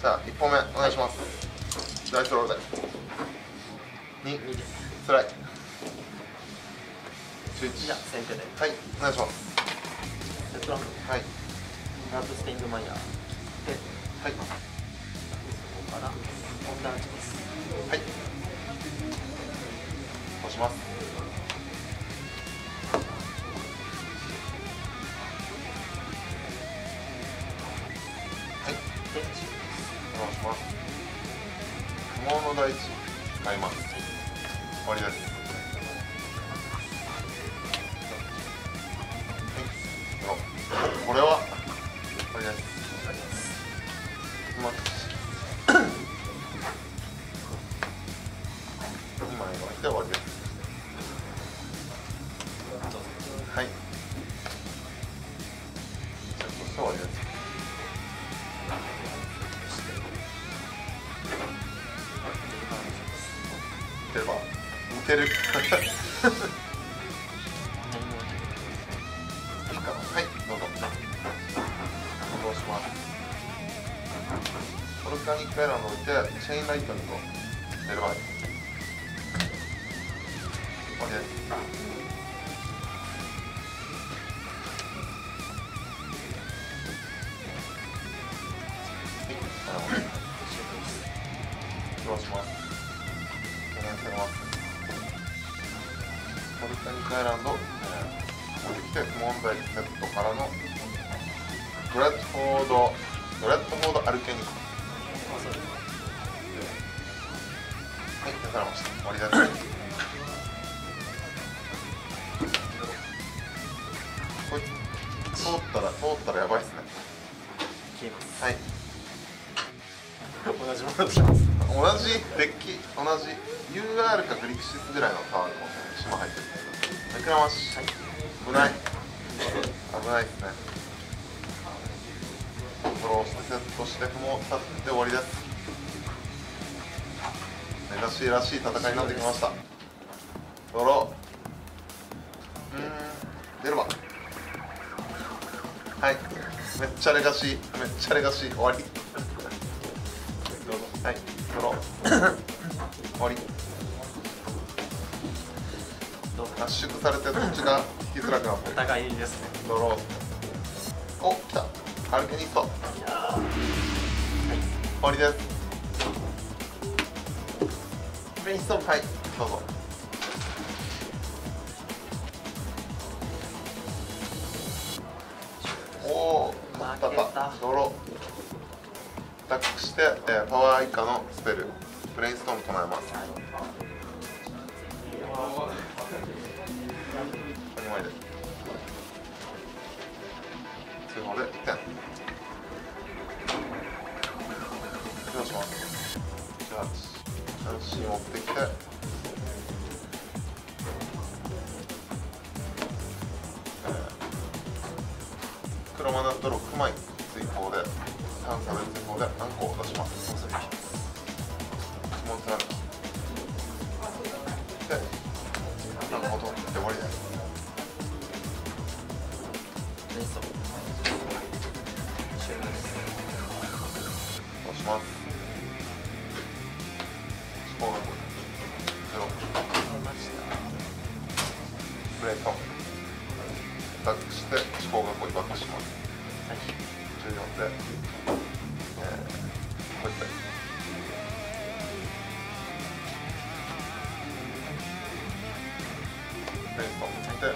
じゃあ1本目お願いします、ダイスロールで2スライ。11じゃあ先手で。はいお願いします。セットランドはい。ラープスティングマイヤーではい。そこからです。はい。押します大地買います終わりです。似てる。いいかなはいどうぞ。戻します。オルガニックエラーを置いてチェーンライトニングを寝る。場合終わりで。すブレッドフォードブレッドフォードアルケニックはい、出されました。終わりです。これ通ったら通ったらやばいっすね。消えますはい。同じものとします同じデッキ同じ UR かグリクシスぐらいのタワーの島入ってる。めくらまし。はい危ない。危ないですね。ドローしてセットしてもう立って終わりです。レガシーらしい戦いになってきました。ドロー。うーん、出るわ。はい。めっちゃレガシー、めっちゃレガシー、終わり。どうぞはい、ドロー。終わり。どうぞ圧縮されてどっちが引きづらくなっておる。互いですねドロー。お、来た。アルケニスト。終わりです。ブレインストーム、はい、どうぞ。おお、勝ったたドロー。アタックして、えーパワー以下のスペル、ブレインストーム唱えます。2三振持ってきて。黒マナット6枚追放で3差で追放で何個を出します？14で、えー、こうやってブレートを持って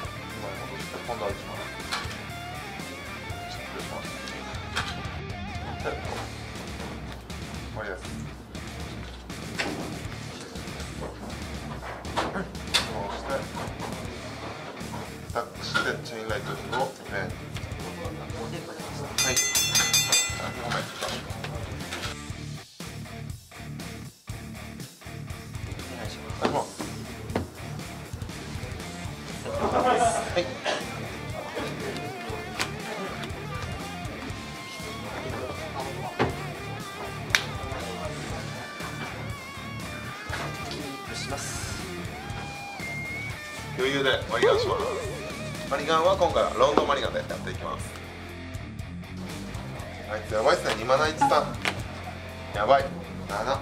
2枚戻してタックしてチェインライトニングを。余裕でマリガンします。マリガンは今回はロンドンマリガンでやってい。きます。あい。つやばい。っすね2マナ1ターンやばい。7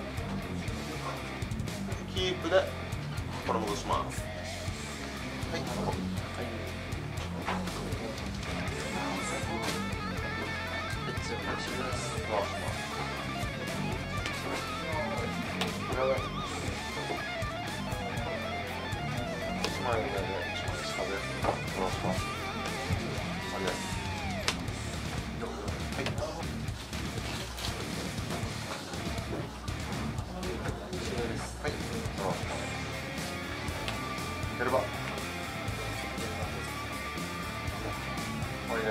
キープでこれ戻しますはい。ここレッツお願いします回しますやばい。しますありがとうはい。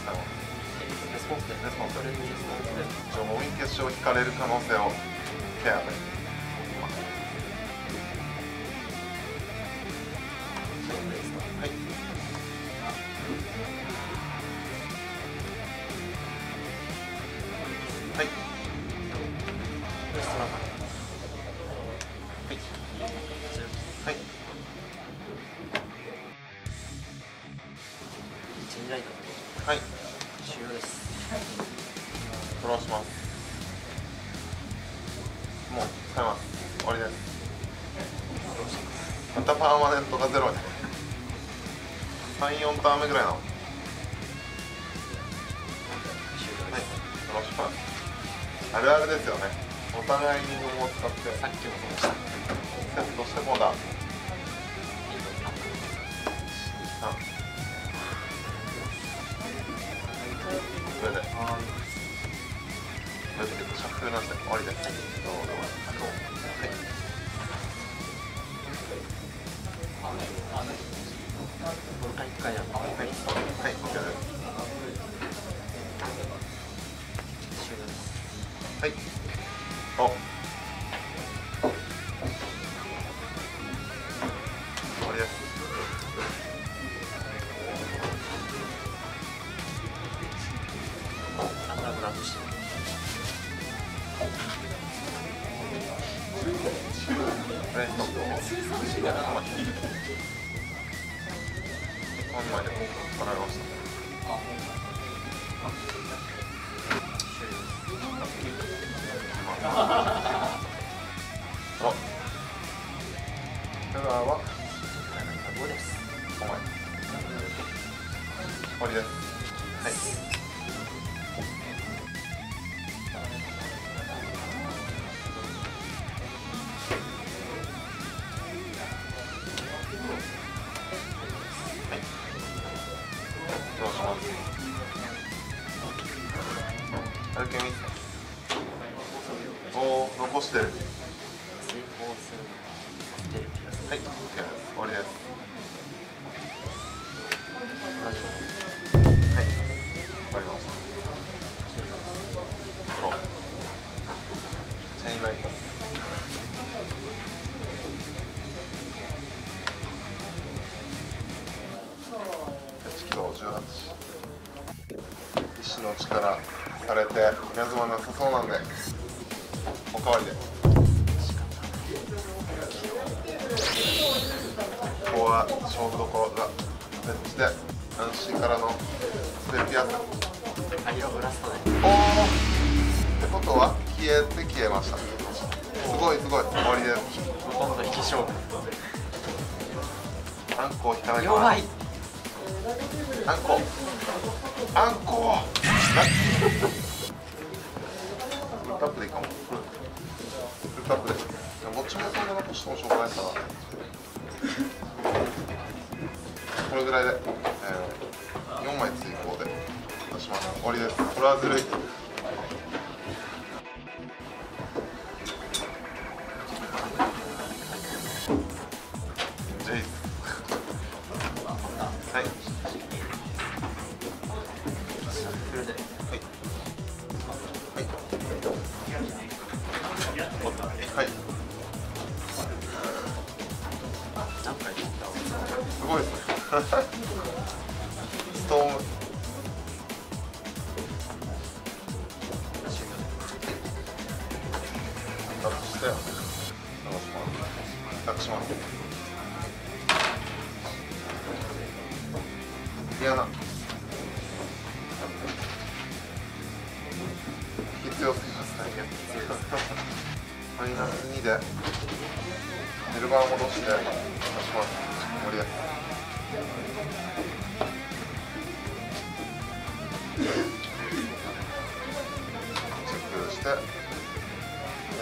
はい、レスポンスでレスポンスで一応モミン決勝を引かれる可能性を cabin. 目ぐらいの。あるあるですよね。お互いに桃を使って。セさっきもそうでしたットして今度は3これであこれでシャッフルなしで終わりですどうぞはいボルカニックカイナのはい、はい、OK です。終了ですはい。お。終わりです。アンダーグラウンドしてフレント。ました。終了お。香川はです5ですお前。終わりです。はい。アルケミスト。おお、残してる。成功するのが出る気がするはい、OK です。終わりです。同じものはい。終わりました。プロ。チェインライト。1キロ18。医師の力されて稲妻なさそうなんで、おかわりで。ここは勝負どころがで安心からのステップアップアリオブラストでおおってことは消えて消えました。すごいすごい。終わりで。す今度引き勝負。あんこを引かないと弱い。あんこあんこタップでいいかもフルタップでどっちもそんな残してもしょうがないからこれぐらいで、えー、4枚追加で出します終わりですこれはずるい嫌な必要すぎます大変マイナス2でメルバー戻して出しますェックして練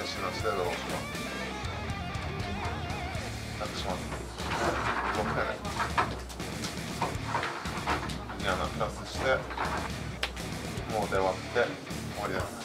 習のステードをします。なっしま。もう出終わって終わりです。